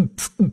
Mm, oomph, oomph. Mm.